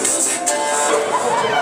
música.